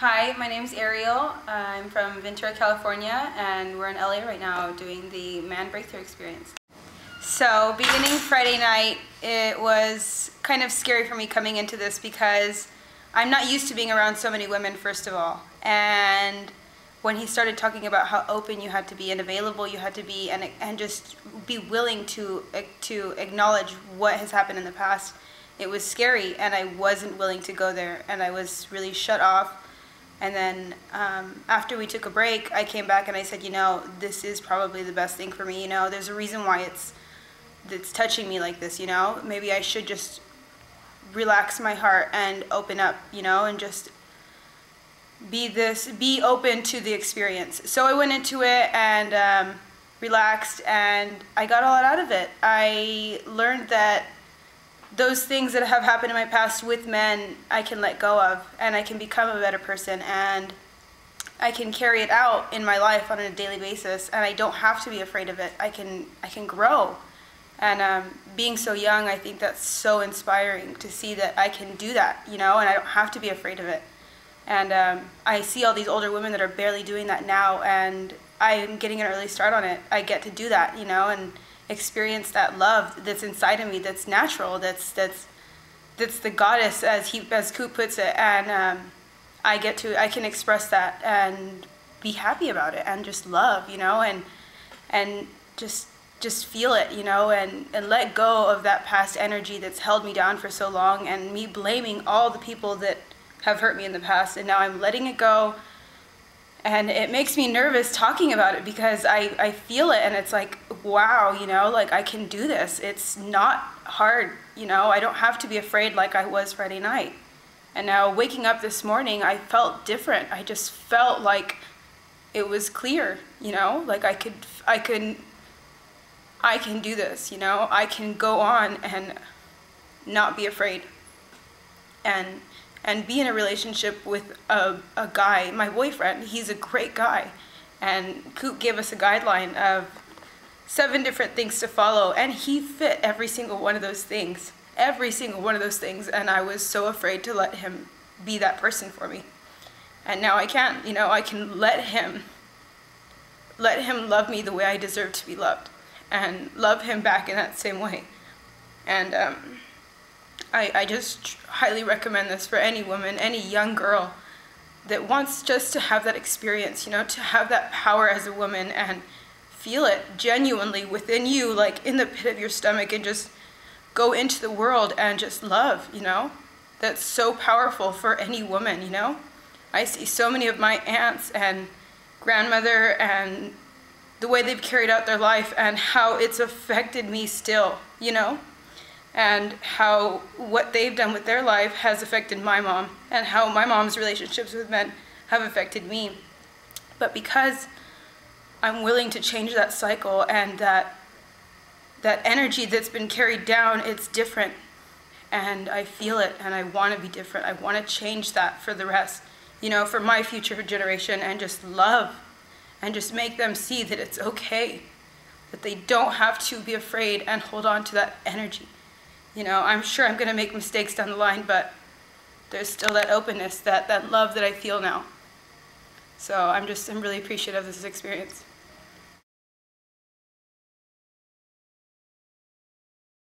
Hi, my name is Ariel. I'm from Ventura, California, and we're in LA right now doing the Man Breakthrough Experience. So, beginning Friday night, it was kind of scary for me coming into this because I'm not used to being around so many women, first of all. And when he started talking about how open you had to be and available you had to be and, and just be willing to, to acknowledge what has happened in the past, it was scary and I wasn't willing to go there and I was really shut off and then um, after we took a break, I came back and I said, you know, this is probably the best thing for me. You know, there's a reason why it's it's touching me like this. You know, maybe I should just relax my heart and open up. You know, and just be this, be open to the experience. So I went into it and um, relaxed, and I got a lot out of it. I learned that those things that have happened in my past with men, I can let go of, and I can become a better person, and I can carry it out in my life on a daily basis, and I don't have to be afraid of it. I can I can grow, and um, being so young, I think that's so inspiring to see that I can do that, you know, and I don't have to be afraid of it. And um, I see all these older women that are barely doing that now, and I'm getting an early start on it. I get to do that, you know, and experience that love that's inside of me that's natural that's that's that's the goddess as he as Kute puts it. And um, I get to I can express that and be happy about it and just love you know and and just just feel it you know and and let go of that past energy that's held me down for so long and me blaming all the people that have hurt me in the past. And now I'm letting it go and it makes me nervous talking about it because I, I feel it and it's like wow you know like i can do this. It's not hard you know i don't have to be afraid like i was friday night. And now waking up this morning i felt different. I just felt like it was clear you know like i could i could i can do this you know i can go on and not be afraid. And and be in a relationship with a, a guy, my boyfriend. He's a great guy. And Kute gave us a guideline of seven different things to follow, and he fit every single one of those things. Every single one of those things. And I was so afraid to let him be that person for me. And now I can, you know, I can let him let him love me the way I deserve to be loved and love him back in that same way. And um, I, I just highly recommend this for any woman, any young girl that wants just to have that experience, you know, to have that power as a woman and feel it genuinely within you, like in the pit of your stomach, and just go into the world and just love, you know? That's so powerful for any woman, you know? I see so many of my aunts and grandmother and the way they've carried out their life and how it's affected me still, you know? And how what they've done with their life has affected my mom and how my mom's relationships with men have affected me. But because I'm willing to change that cycle and that that energy that's been carried down, it's different. And I feel it and I want to be different. I want to change that for the rest, you know, for my future generation and just love and just make them see that it's okay, that they don't have to be afraid and hold on to that energy. You know, I'm sure I'm going to make mistakes down the line, but there's still that openness, that, that love that I feel now. So I'm just, I'm really appreciative of this experience.